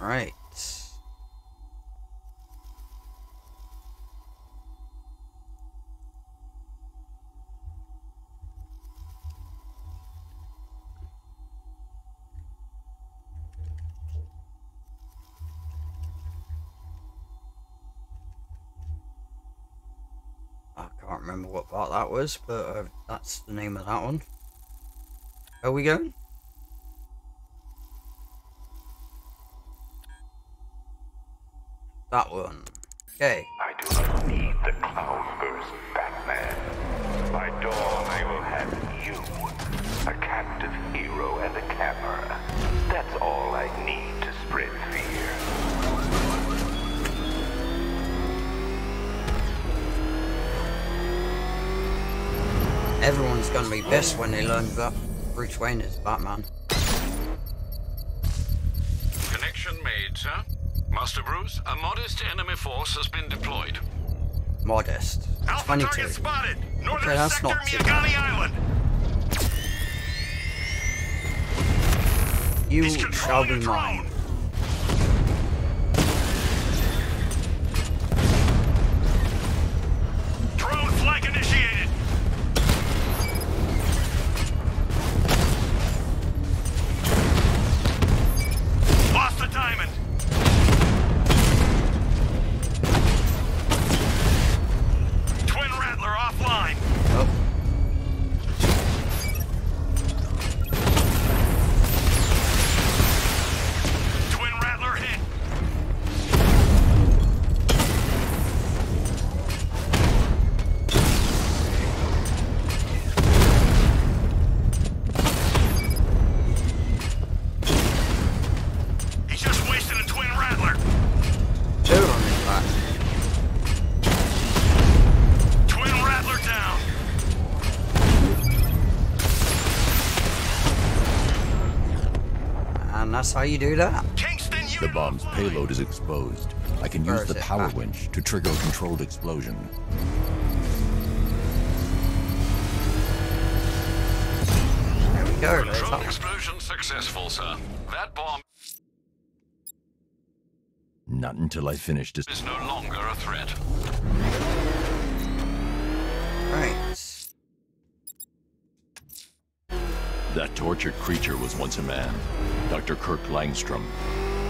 Right. I can't remember what part that was, but uh, that's the name of that one. Are we going? That one. Okay. I do not need the cloudburst Batman. By dawn I will have you, a captive hero and a camera. That's all I need to spread fear. Everyone's gonna be pissed when they learn that Bruce Wayne is Batman. Master Bruce, a modest enemy force has been deployed. Modest. Alpha 22. target spotted. Northern Okay, that's sector, Miagani Island. You shall be mine. And that's how you do that. Kingston, you The bomb's payload is exposed. I can use the power Ah. winch to trigger a controlled explosion. There we go. Controlled explosion successful, sir. That bomb Not until I finish this. is no longer a threat. Right. That tortured creature was once a man. Dr. Kirk Langstrom.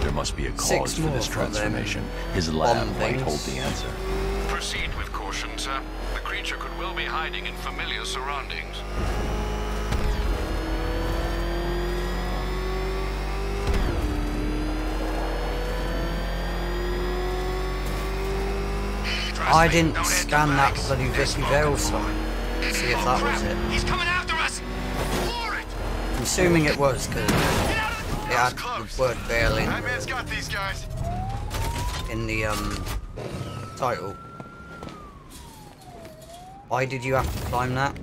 There must be a cause Six for more this for transformation. His lab bomb might hold the answer. Proceed with caution, sir. The creature could well be hiding in familiar surroundings. I didn't don't hit the scan that banks. bloody There's Vicky smoke. Vale sign. See if that was it. He's coming after us! Floor it! I'm assuming it was because of the it had the word Vale in, Batman's got these guys. in the um title. Why did you have to climb that?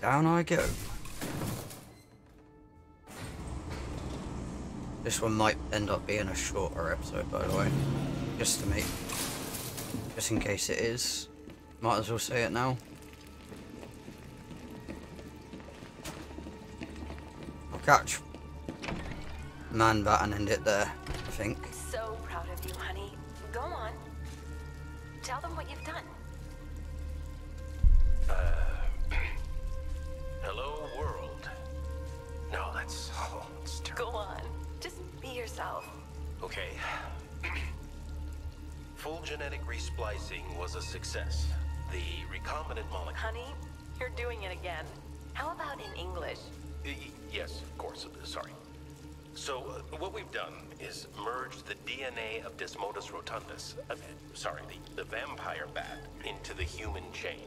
Down I go. This one might end up being a shorter episode, by the way. Just to make... Just in case it is. Might as well say it now. I'll catch Man Bat and end it there, I think. So proud of you, honey. Go on. Tell them what you've done. Genetic resplicing was a success. The recombinant molecule. Honey, you're doing it again. How about in English? Y- Yes, of course. uh, Sorry. So, uh, what we've done is merged the DNA of Desmodus rotundus, uh, sorry, the, the vampire bat, into the human chain.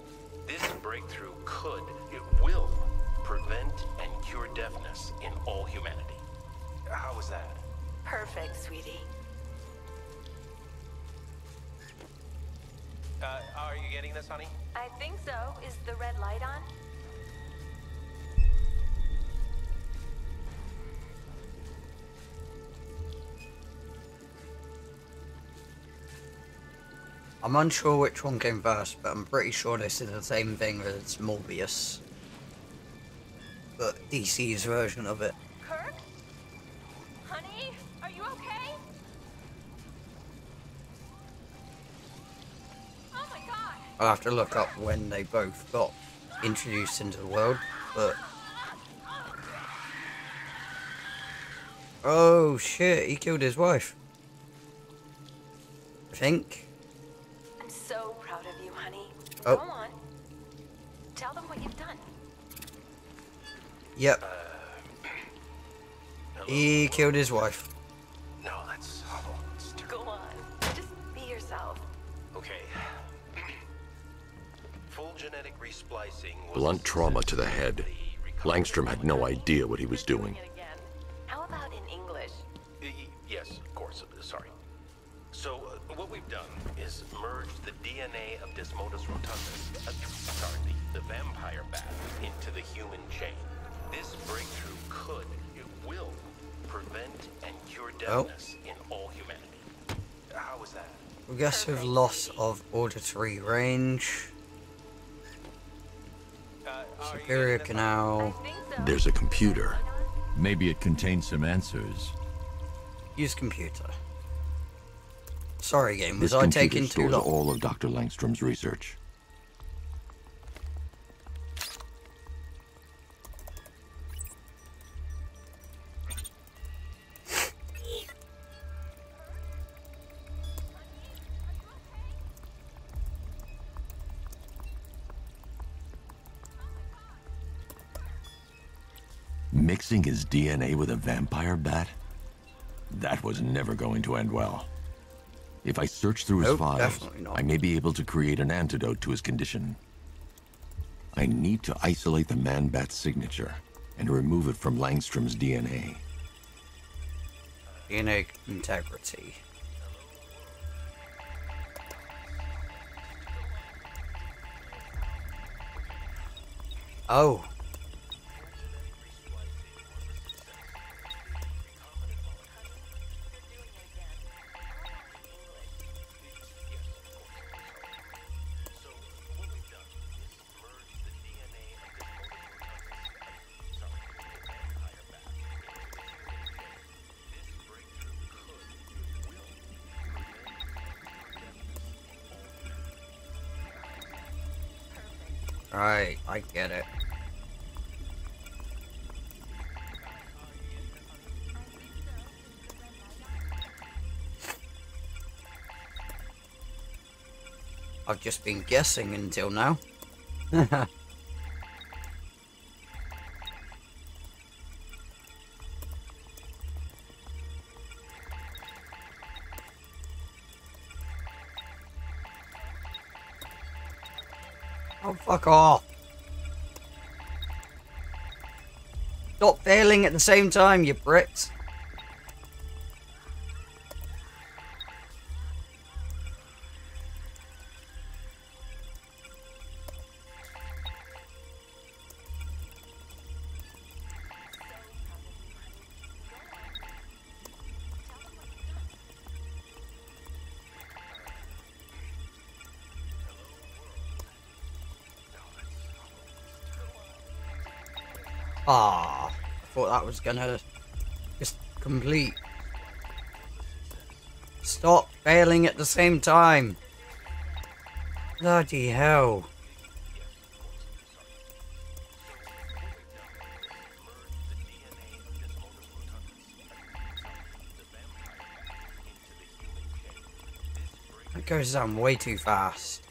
This breakthrough could, it will, prevent and cure deafness in all humanity. How was that? Perfect, sweetie. You getting this, honey? I think so. Is the red light on? I'm unsure which one came first, but I'm pretty sure this is the same thing as Morbius. But DC's version of it. I'll have to look up when they both got introduced into the world, but... Oh shit, he killed his wife. I think. I'm so proud of you, honey. Oh. Go on. Tell them what you've done. Yep. He killed his wife. Blunt trauma to the head. Langstrom had no idea what he was doing. Again. How about in English? Y- y- Yes, of course. uh, Sorry. So, uh, what we've done is merged the DNA of Desmodus rotundus, uh, sorry, the, the vampire bat, into the human chain. This breakthrough could, it will, prevent and cure Oh. deafness in all humanity. How was that? Progressive loss of auditory range. Superior canal. So. There's a computer. Maybe it contains some answers. Use computer. Sorry, game. Was This I taking too long? all of Dr. Langstrom's research. Mixing his DNA with a vampire bat? That was never going to end well. If I search through his Nope, files. I may be able to create an antidote to his condition. I need to isolate the man-bat signature and remove it from Langstrom's DNA. DNA integrity. Oh. I've just been guessing until now. oh, fuck off. Stop failing at the same time, you bricks. Was gonna just complete. Stop failing at the same time. Bloody hell. That goes down way too fast.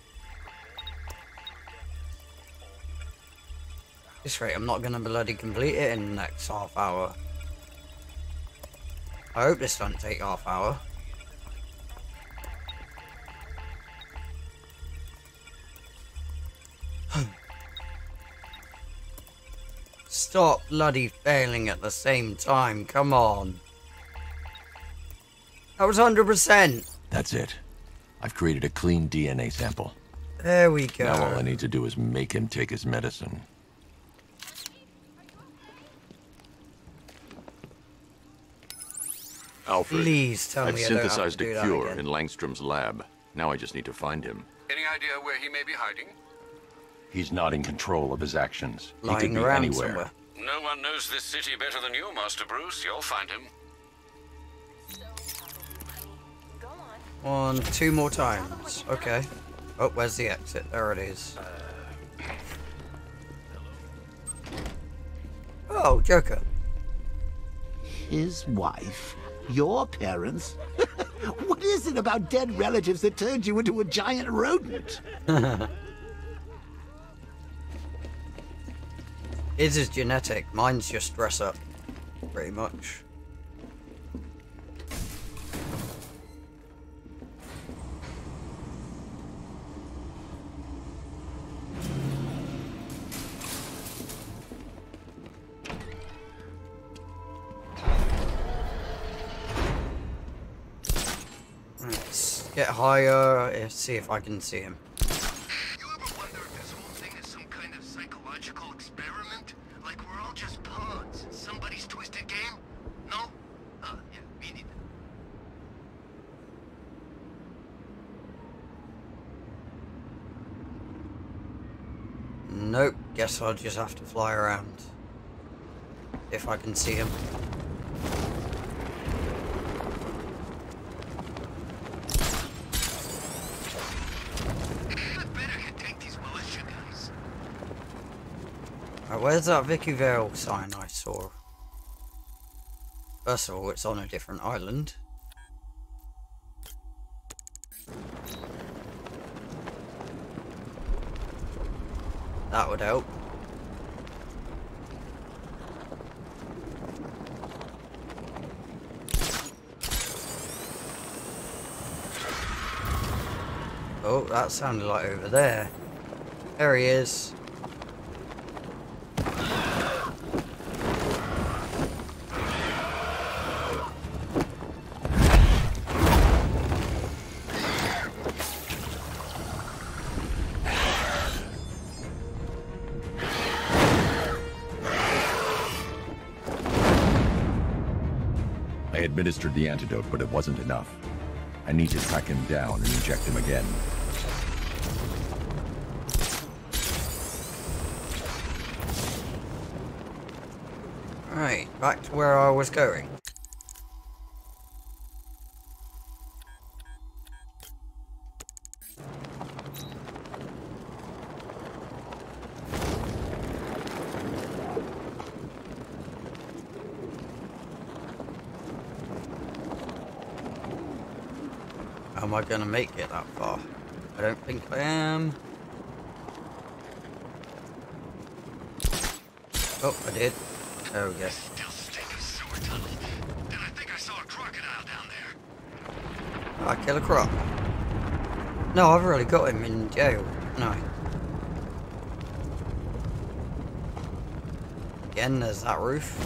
This rate, I'm not gonna bloody complete it in the next half hour. I hope this doesn't take half hour. Stop bloody failing at the same time, come on. That was 100%. That's it. I've created a clean DNA sample. There we go. Now all I need to do is make him take his medicine. Alfred, Please tell I've me I've synthesized a cure in Langstrom's lab. Now I just need to find him. Any idea where he may be hiding? He's not in control of his actions. he Lying could be around anywhere. somewhere. No one knows this city better than you, Master Bruce. You'll find him. So, honey, go on. One, two more times. Okay. Oh, where's the exit? There it is. Oh, Joker. His wife? Your parents? what is it about dead relatives that turned you into a giant rodent? His is genetic. Mine's just dress up. Pretty much. Get higher, eh, see if I can see him. You ever wonder if this whole thing is some kind of psychological experiment? Like we're all just pawns in somebody's twisted game? No? Uh, yeah. Nope, guess I'll just have to fly around. If I can see him. I'd better could take these militia guys. Right, where's that Vicky Vale sign I saw? First of all, it's on a different island. That would help. Oh, that sounded like over there. There he is. The antidote, but it wasn't enough. I need to track him down and inject him again. Right, back to where I was going. I gonna make it that far? I don't think I am. Oh, I did. There we go. I Killer Croc. No, I've already got him in jail. No. Again, there's that roof.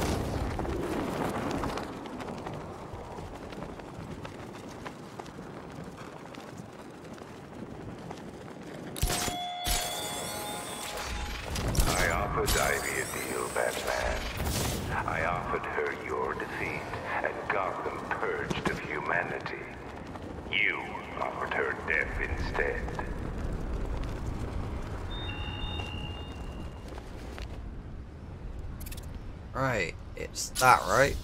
I offered Ivy a deal, Batman. I offered her your defeat and Gotham purged of humanity. You offered her death instead. Right, it's that, right?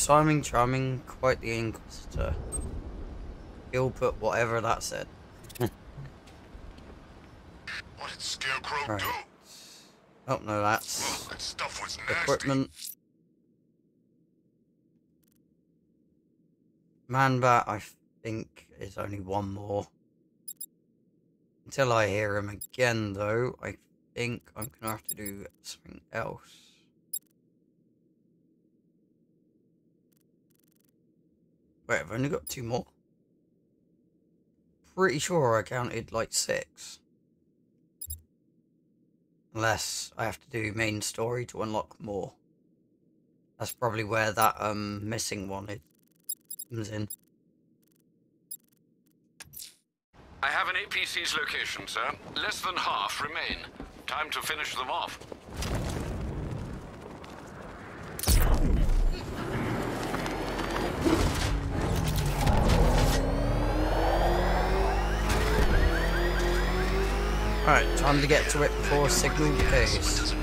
Disarming, charming, quite the Inquisitor. He'll put whatever that said. What did Scarecrow Right. do? Oh, no, that's That stuff was nasty. equipment. Manbat, I think, is only one more. Until I hear him again, though, I think I'm gonna have to do something else. Wait, I've only got two more. Pretty sure I counted like six. Unless I have to do main story to unlock more. That's probably where that um missing one is, comes in. I have an APC's location, sir. Less than half remain. Time to finish them off. Right, time to get to it before signal decays.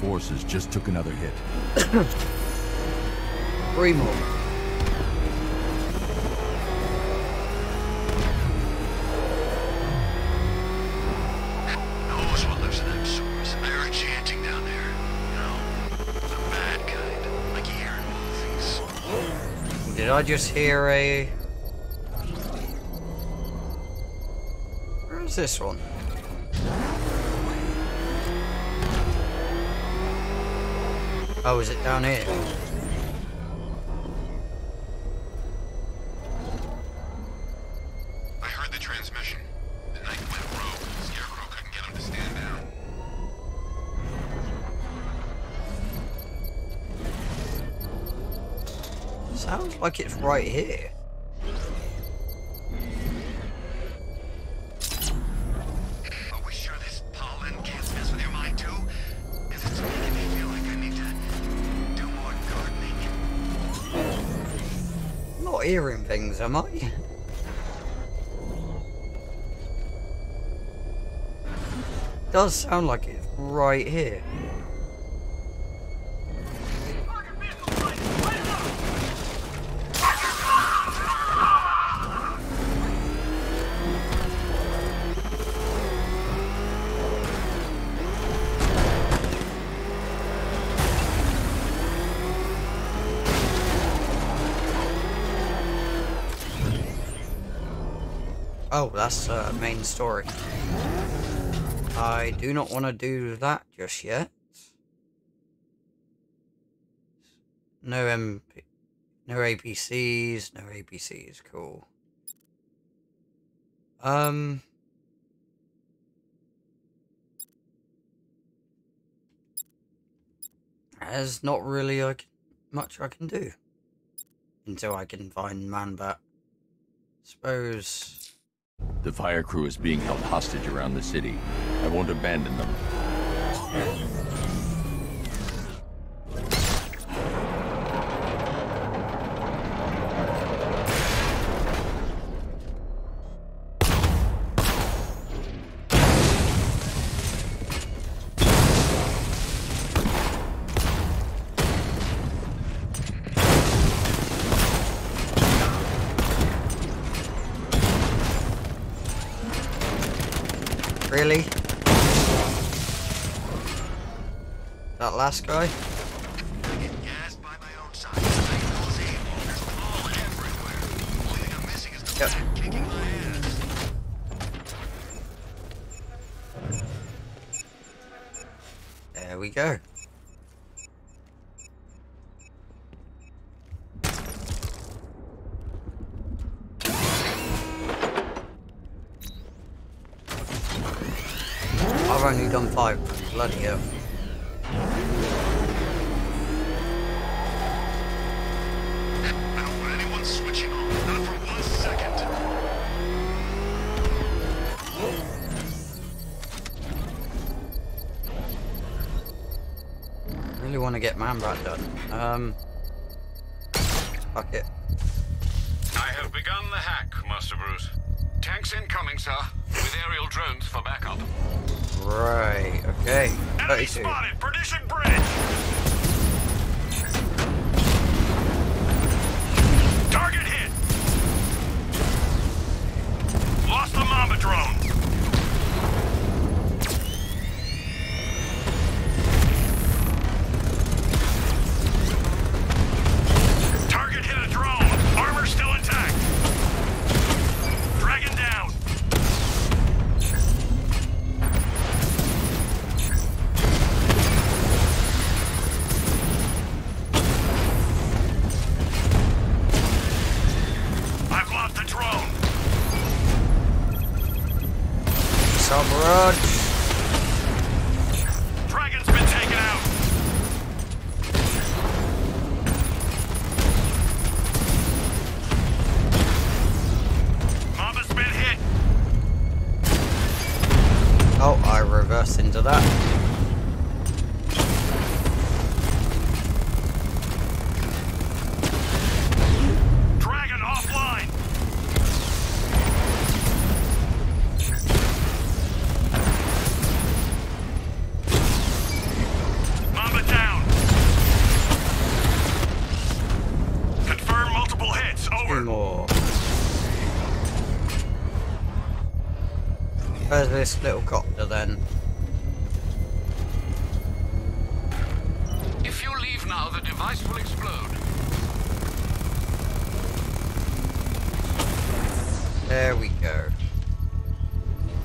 Forces just took another hit. Three more. Knows what lives in them sewers. I heard chanting down there. You know, the bad kind, like you hear in movies. Did I just hear a... Where's this one? Oh, is it down here? I heard the transmission. The knight went rogue. Scarecrow couldn't get him to stand down. Sounds like it's right here. Not hearing things, am I? Does sound like it's right here. Uh, main story. I do not want to do that just yet. No MP, no APCs, no APCs. Cool. Um. There's not really like much I can do until I can find Manbat. Suppose. The fire crew is being held hostage around the city. I won't abandon them. Is the Yep. There we go. I've only done five. Bloody hell. Man Bat done. Um. This little copter then? If you leave now, the device will explode. There we go.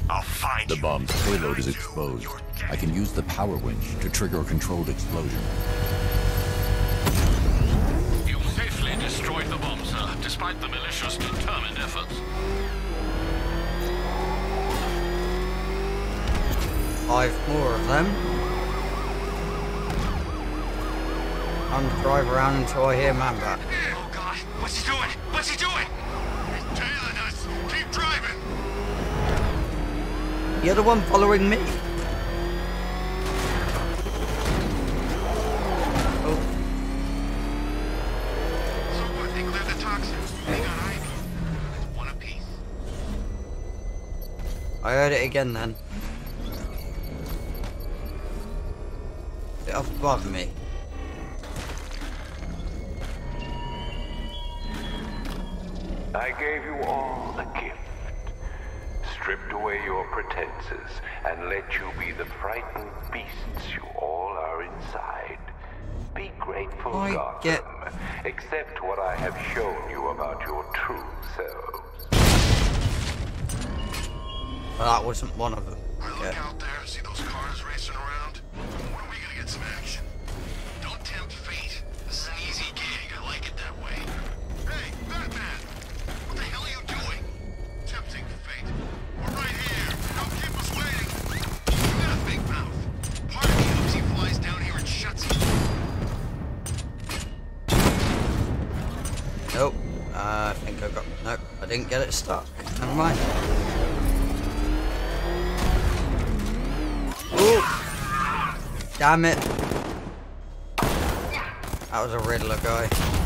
I'll find The you. bomb's payload is exposed. I can use the power winch to trigger a controlled explosion. You safely destroyed the bomb, sir, despite the militia's determined efforts. Five more of them. I'm to drive around until I hear Manbat. Oh God, what's he doing? What's he doing? He's tailing us. Keep driving. You're the one following me. Oh, So what? They cleared the toxins. They got Ivy. One apiece. I heard it again then. Is above me? I gave you all a gift. Stripped away your pretenses and let you be the frightened beasts you all are inside. Be grateful, I Gotham. get- Accept what I have shown you about your true selves. Well, that wasn't one of them. I look Okay. Some action? Don't tempt fate. This is an easy gig. I like it that way. Hey, Batman! What the hell are you doing? Tempting fate. We're right here. Don't keep us waiting. You got a big mouth. Part of me hopes he flies down here and shuts it. Nope. Uh, I think I got. Nope. I didn't get it stuck. Never mind. Damn it. That was a Riddler guy.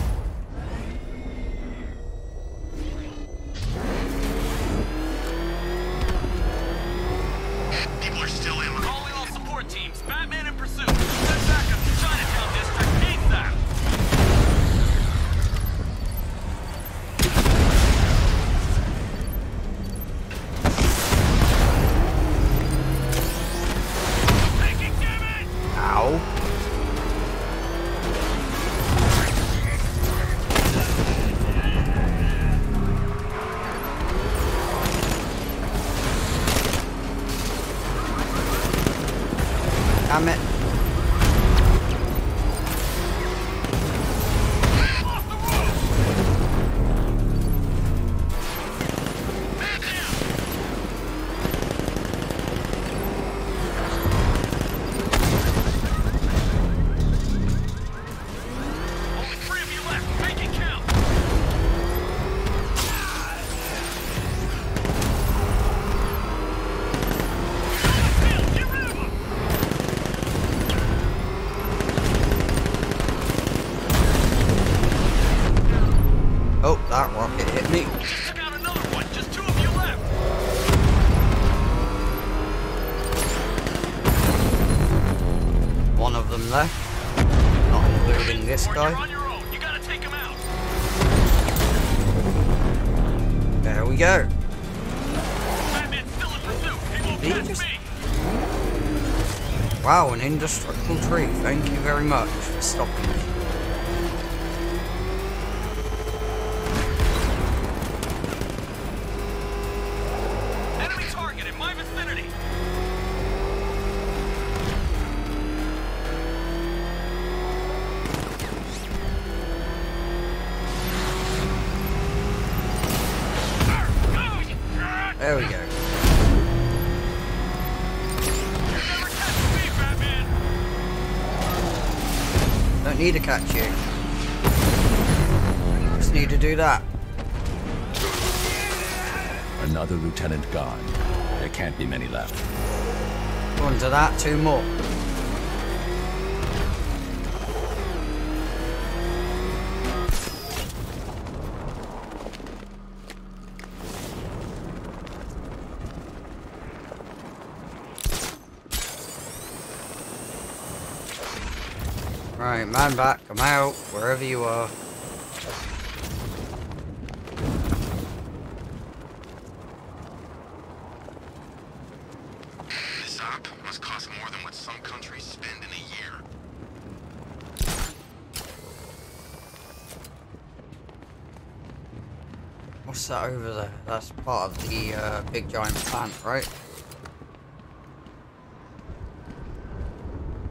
Indestructible tree. Thank you very much for stopping catch you. Just need to do that. Another lieutenant gone. There can't be many left. To that, two more. Right, Manbat, come out, wherever you are. This op must cost more than what some countries spend in a year. What's that over there? That's part of the uh, big giant plant, right?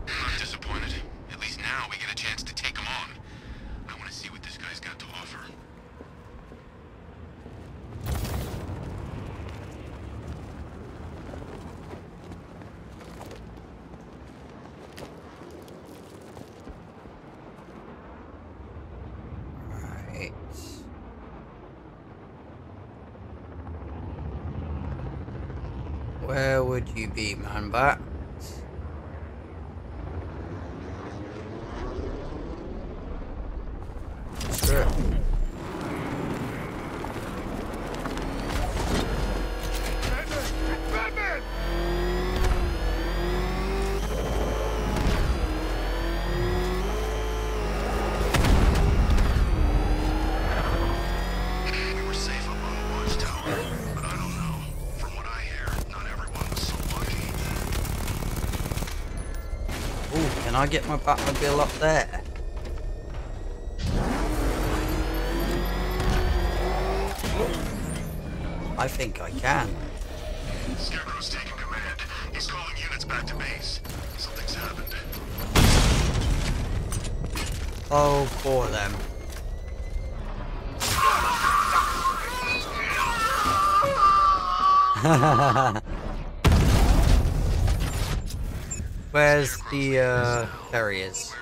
I'm disappointed. At least now we get a chance to take him on. I want to see what this guy's got to offer. Right. Where would you man I get my Batmobile up there? I think I can. Scarecrow's taking command. He's calling units back to base. Something's happened. Oh, for them. Where's the, uh, there he is.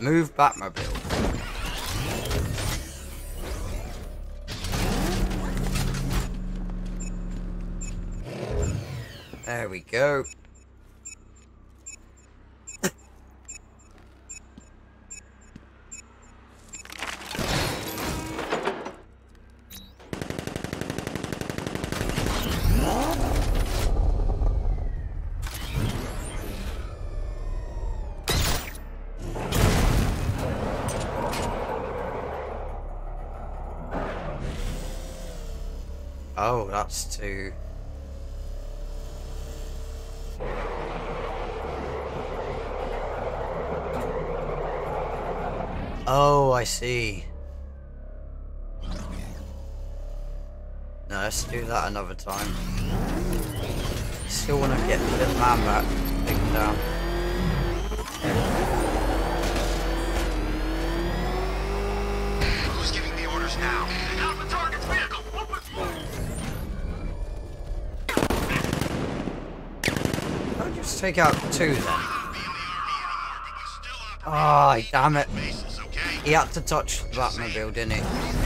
Move Batmobile. There we go. Oh, to... Oh, I see. No, let's do that another time. Still want to get the Manbat. Down. Take out two then. Ah, damn it. He had to touch the Batmobile, didn't he?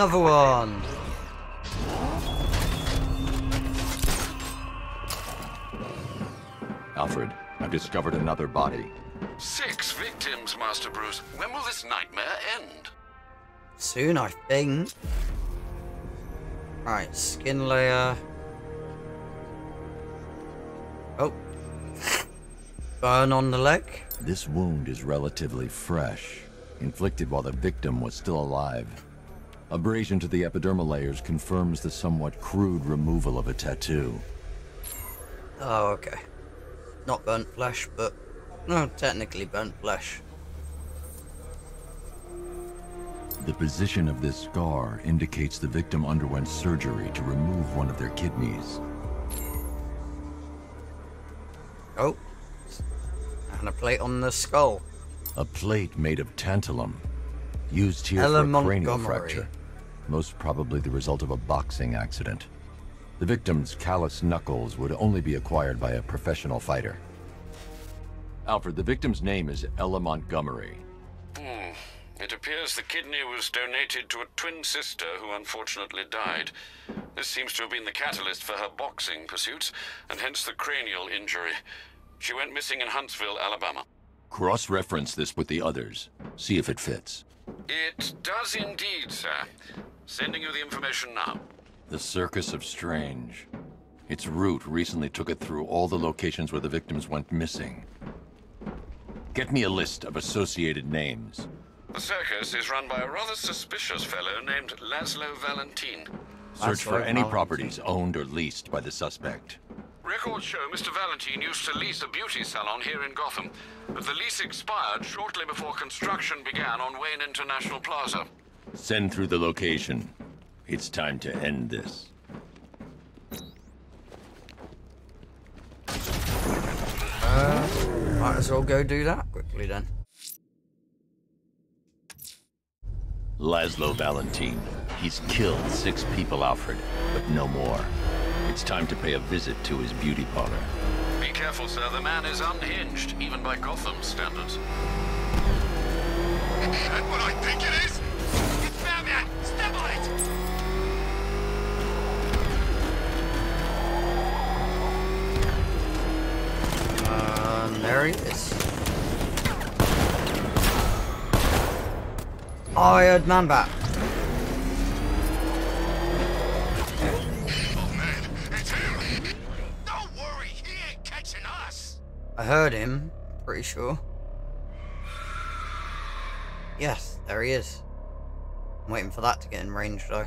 Another one. Alfred, I've discovered another body. Six victims, Master Bruce. When will this nightmare end? Soon, I think. Right, skin layer. Oh. Burn on the leg. This wound is relatively fresh, inflicted while the victim was still alive. Abrasion to the epidermal layers confirms the somewhat crude removal of a tattoo. Oh, okay. Not burnt flesh, but no, technically burnt flesh. The position of this scar indicates the victim underwent surgery to remove one of their kidneys. Oh, and a plate on the skull. A plate made of tantalum, used here Ella for a cranial Montgomery. fracture. Most probably the result of a boxing accident. The victim's callous knuckles would only be acquired by a professional fighter. Alfred, the victim's name is Ella Montgomery. Hmm. It appears the kidney was donated to a twin sister who unfortunately died. This seems to have been the catalyst for her boxing pursuits, and hence the cranial injury. She went missing in Huntsville, Alabama. Cross-reference this with the others. See if it fits. It does indeed, sir. Sending you the information now. The Circus of Strange. Its route recently took it through all the locations where the victims went missing. Get me a list of associated names. The circus is run by a rather suspicious fellow named Laszlo Valentin. Search for any properties owned or leased by the suspect. Records show Mr. Valentine used to lease a beauty salon here in Gotham, but the lease expired shortly before construction began on Wayne International Plaza. Send through the location. It's time to end this. Uh, might as well go do that quickly then. Laszlo Valentin. He's killed six people, Alfred, but no more. It's time to pay a visit to his beauty parlor. Be careful, sir. The man is unhinged, even by Gotham standards. Is That what I think it is? Oh, I heard Manbat. Oh man, it's him! Don't worry, he ain't catching us! I heard him, pretty sure. Yes, there he is. I'm waiting for that to get in range though.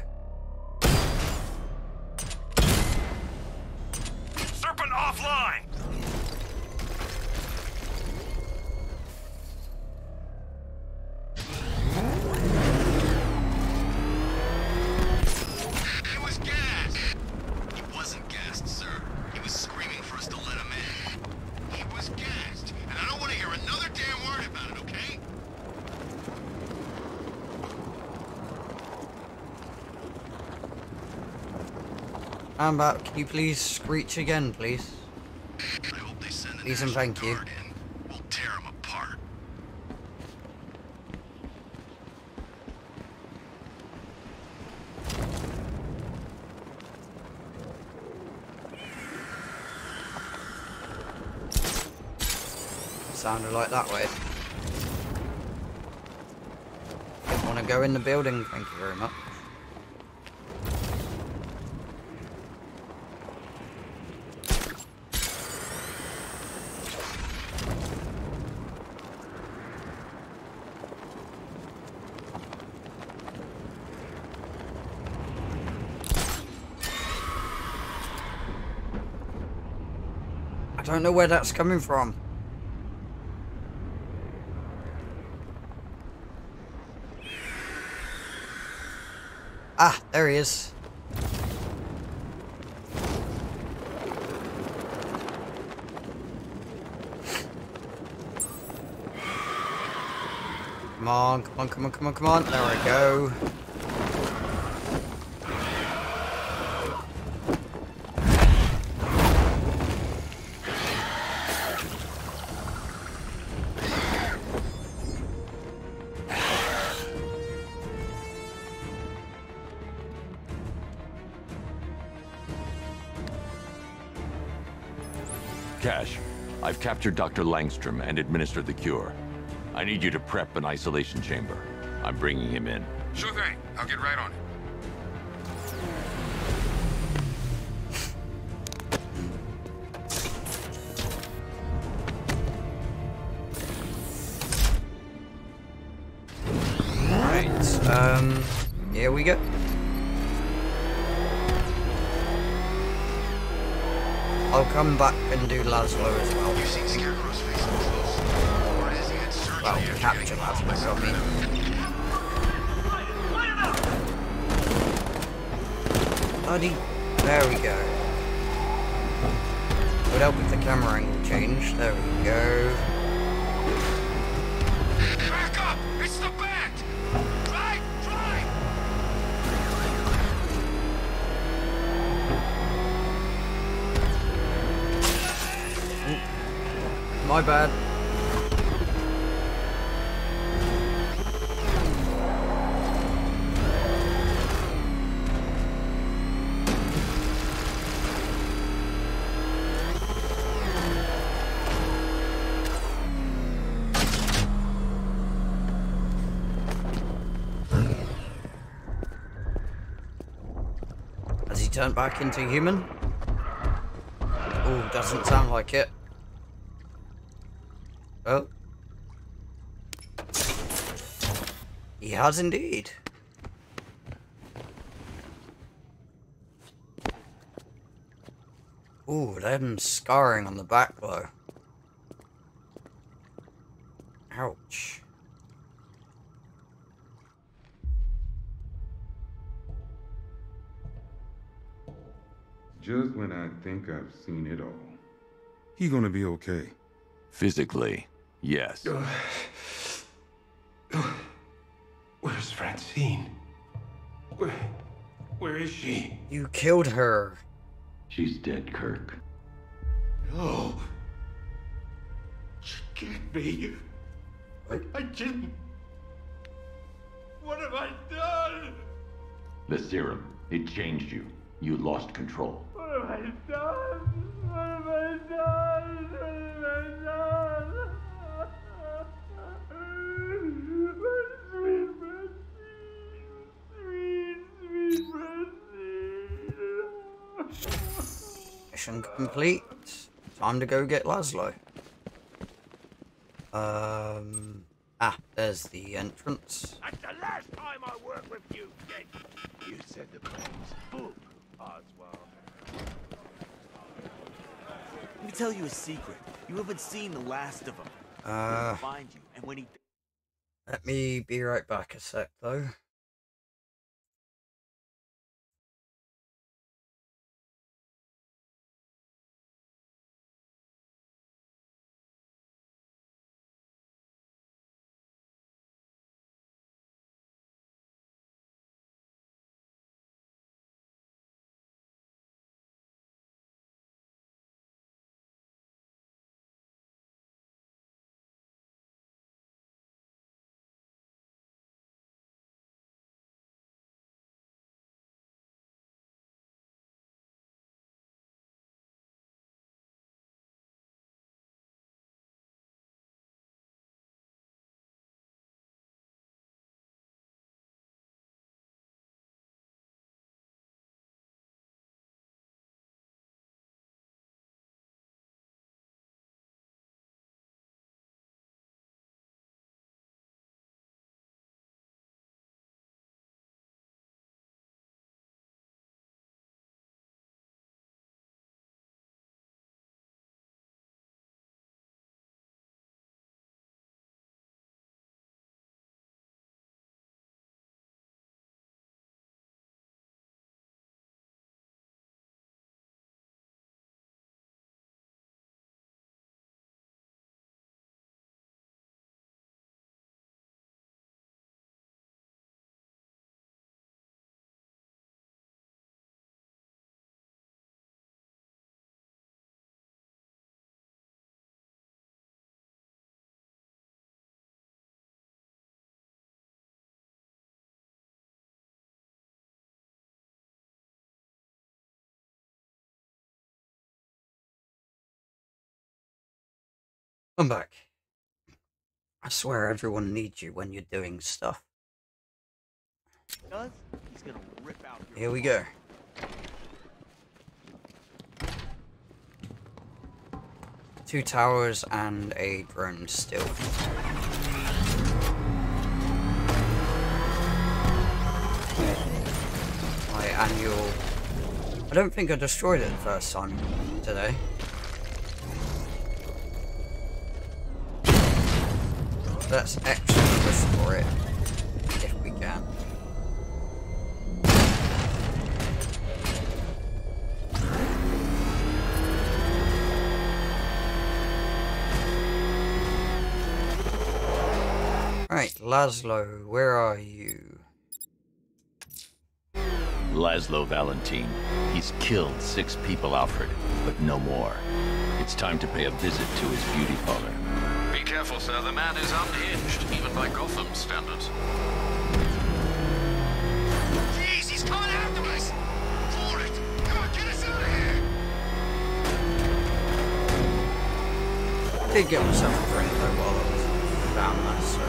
Manbat, can you please screech again, please? I hope they send the Please and thank you. We'll tear him apart. Sounded like that way. Didn't want to go in the building, thank you very much. I don't know where that's coming from. Ah, there he is. Come on, come on, come on, come on, come on. There we go. Cash, I've captured Dr. Langstrom and administered the cure. I need you to prep an isolation chamber. I'm bringing him in. Sure thing. I'll get right on it. Come back and do Laszlo as well. You've seen Scarecrow's face up close. Or has he had surgery Well, capture Laszlo, I mean. Bloody, there we go. Would help if the camera angle changed. There we go. My bad. Has he turned back into human? Oh, doesn't sound like it. Oh. He has indeed. Ooh, them scarring on the back though. Ouch. Just when I think I've seen it all. He gonna be okay. Physically, yes. Where's Francine? Where, where is she? You killed her. She's dead, Kirk. No. She can't be. I, I didn't. What have I done? The serum, it changed you. You lost control. What have I done? What have I done? Mission complete. Time to go get Laszlo. Um. Ah, there's the entrance. That's the last time I work with you, kid. You said the brains. Boom, Oswald. Let me tell you a secret. You haven't seen the last of him. Uh, find you, and when he let me be right back a sec, though. I'm back. I swear everyone needs you when you're doing stuff. Does? He's gonna rip out your Here we go. Two towers and a drone still. My annual... I don't think I destroyed it the first time today. Let's actually restore it if we can. Right, Laszlo, where are you? Laszlo Valentine. He's killed six people, Alfred, but no more. It's time to pay a visit to his beauty parlor. Be careful, sir. The man is unhinged, even by Gotham standards. Jeez, he's coming after us! For it! Come on, get us out of here! did get myself a drink though while I was down there, so.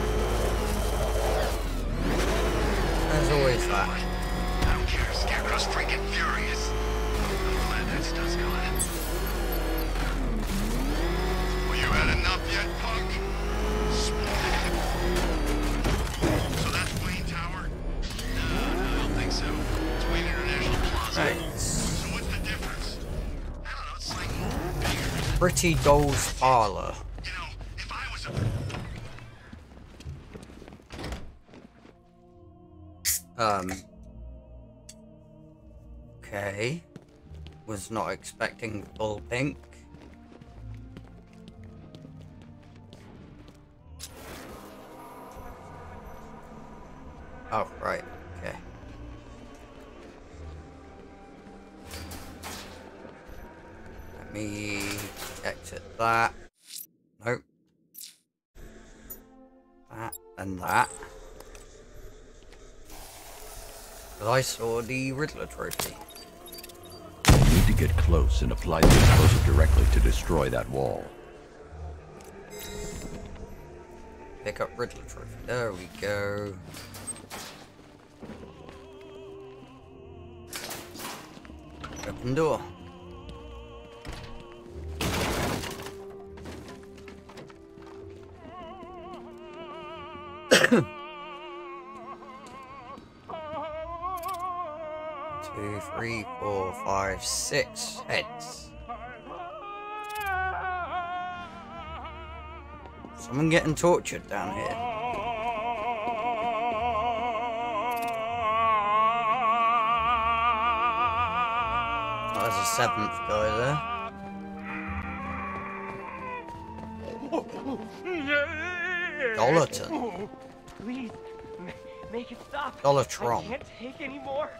There's always that. I don't care. Scarecrow's freaking furious. I'm glad that stuff's gone. Pretty Doll's Parlor. You know, if I was a Um. Okay. Was not expecting full pink. Saw the Riddler trophy. Need to get close and apply the explosive directly to destroy that wall. Pick up Riddler trophy. There we go. Open door. Five, six heads. Someone getting tortured down here. Oh, there's a seventh guy there. Dollotron. Please, make it stop. Dollotron. I can't take anymore.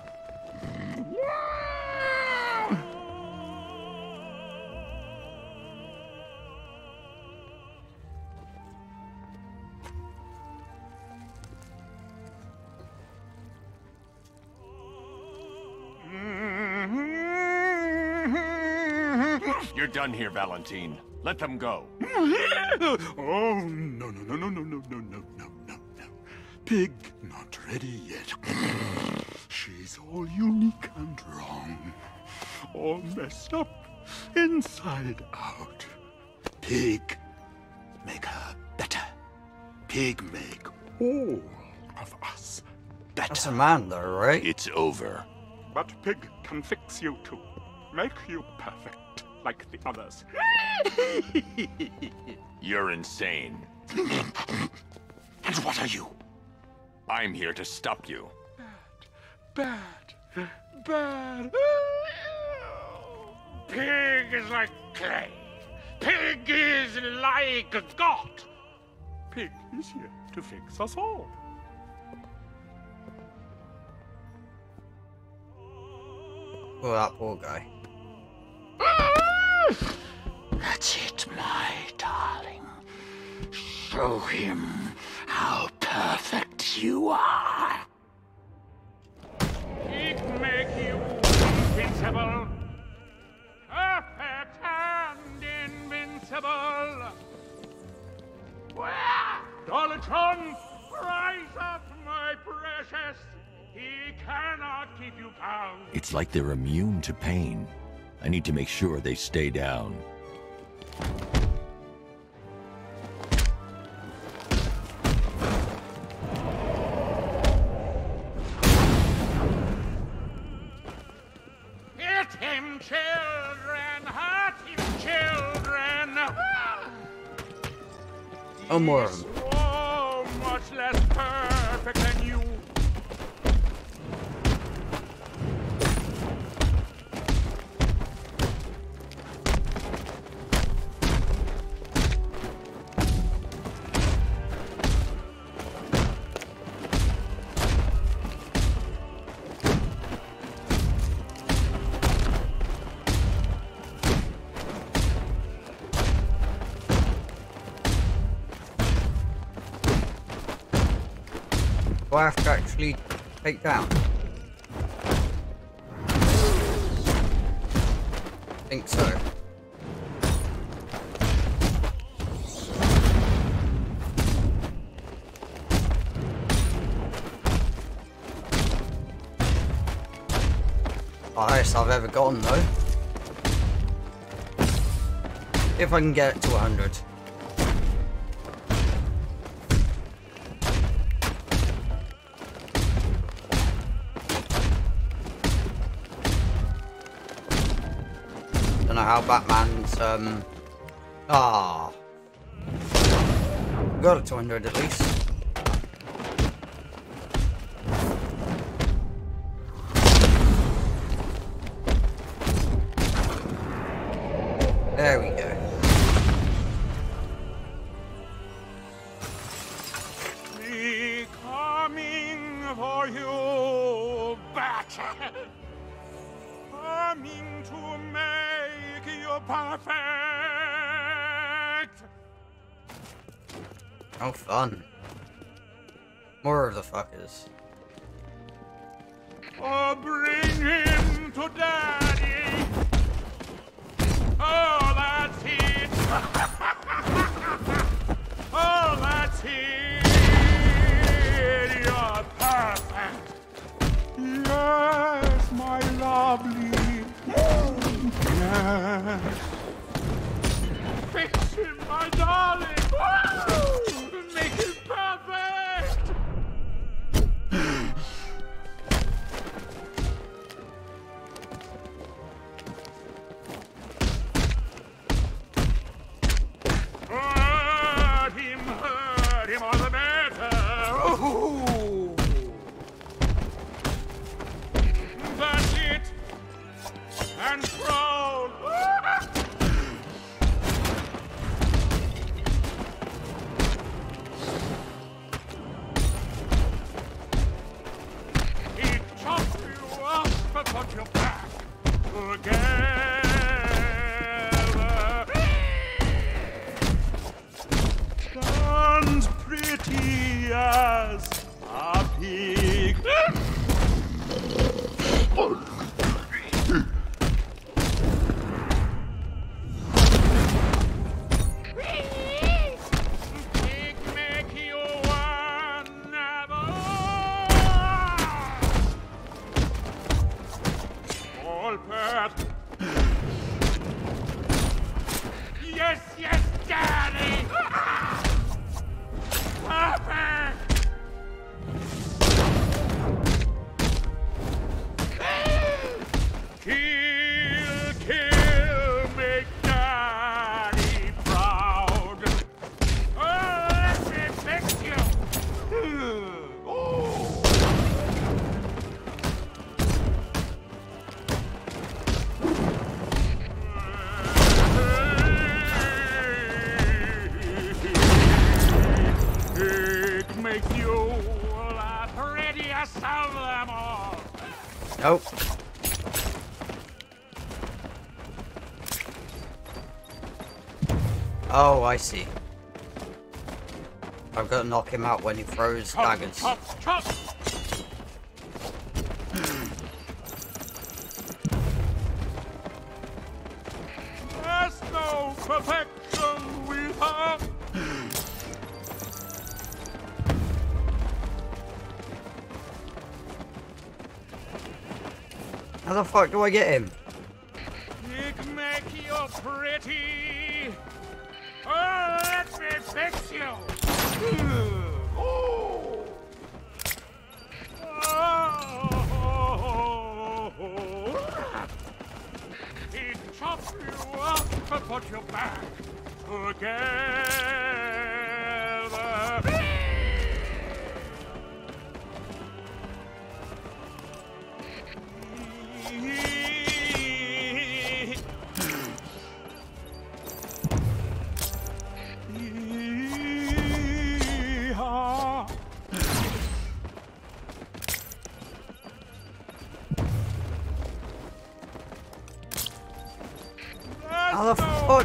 You're done here, Valentine. Let them go. oh, no, no, no, no, no, no, no, no, no, no, no. Pyg not ready yet. She's all unique and wrong. All messed up, inside out. Pyg, make her better. Pyg make all of us better. That's a man though, right? It's over. But Pyg can fix you too. Make you perfect, like the others. You're insane. and what are you? I'm here to stop you. Bad, bad. Bad. Pyg is like clay. Pyg is like a god. Pyg is here to fix us all. Oh, that poor guy. Ah! That's it, my darling. Show him how perfect you are. It make you invincible. Perfect and invincible. on! Rise up, my precious! He cannot keep you bound. It's like they're immune to pain. I need to make sure they stay down. Hit him, children! Hurt him, children! Oh, more. So much less perfect I have to actually take down? I think so. Highest I've ever gotten though. If I can get it to 100. Um ah got to 100 at least. Coming to make you perfect. Oh fun. More of the fuckers. Oh, bring him to daddy. Oh, that's it. oh, that's it. You're perfect. Yes, Fix him, my darling. I see. I've got to knock him out when he throws daggers. There's no perfection we have. How the fuck do I get him?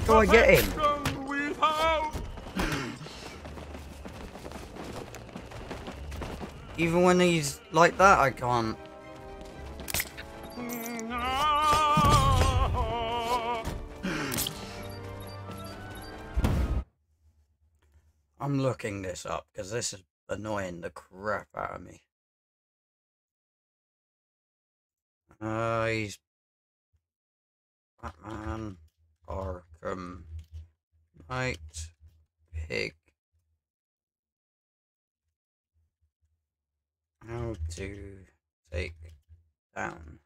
Fuck do I get him? Even when he's like that, I can't. I'm looking this up because this is annoying the crap out of me. Uh, he's Batman, Um, Arkham, Knight, Pyg. How to take down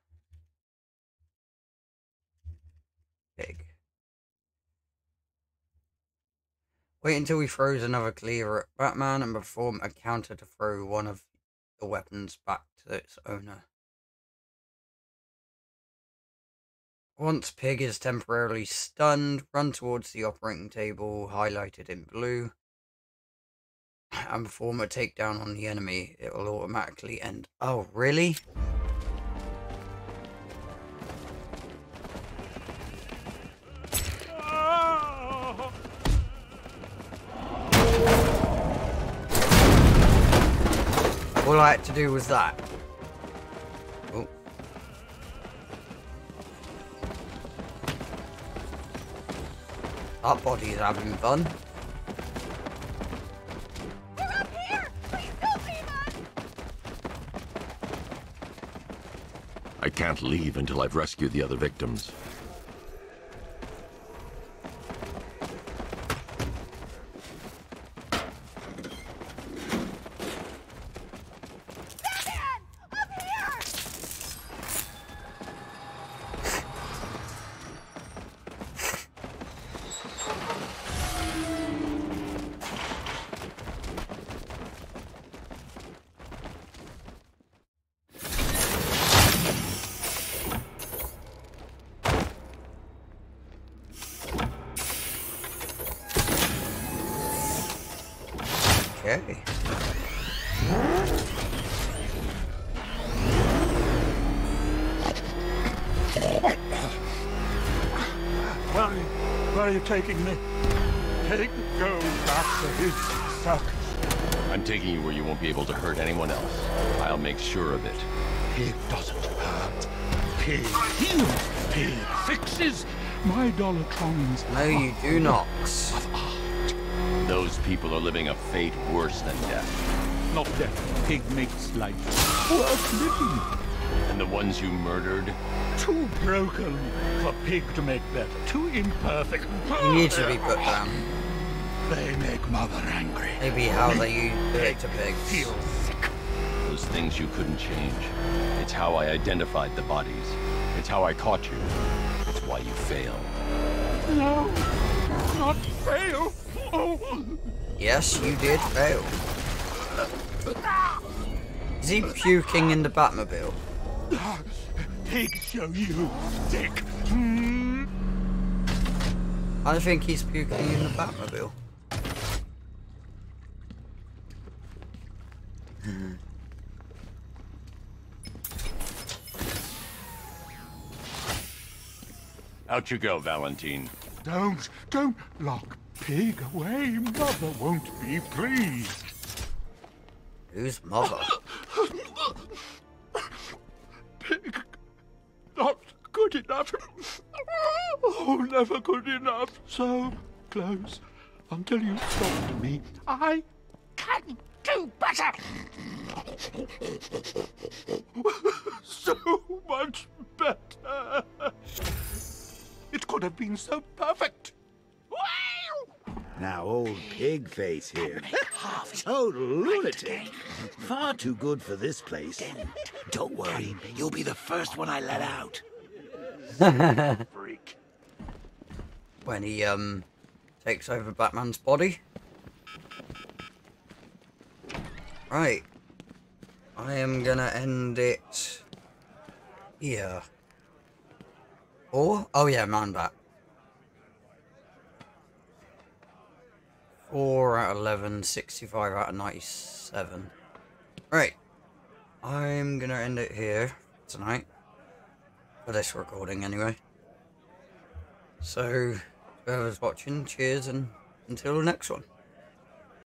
Pyg. Wait until he throws another cleaver at Batman and perform a counter to throw one of the weapons back to its owner. Once Pyg is temporarily stunned, run towards the operating table highlighted in blue and perform a takedown on the enemy. It will automatically end. Oh, really? All I had to do was that. That body's having fun. I can't leave until I've rescued the other victims. And you murdered, Too broken for Pyg to make better. Too imperfect. You need to be put down. They make Mother angry. Maybe how they use do it to pigs. Feel sick. those things you couldn't change. It's how I identified the bodies. It's how I caught you. It's why you failed. No, not fail. Oh. Yes, you did fail. Is he puking in the Batmobile? Pyg show you sick. Hmm. I think he's puking in the Batmobile. Out you go, Valentine. Don't, don't lock Pyg away. Mother won't be pleased. Who's mother? Oh, never good enough. So close until you stop me. I can do better. so much better. It could have been so perfect. Now, old pig face here. Total lunatic. Far too good for this place. Don't worry, you'll be the first one I let out. Freak. When he um takes over Batman's body. Right. I am gonna end it here. Or oh yeah, Manbat. Four out of 11, 65 out of 97. Right. I'm gonna end it here tonight. For this recording anyway. So, whoever's watching, cheers and until the next one.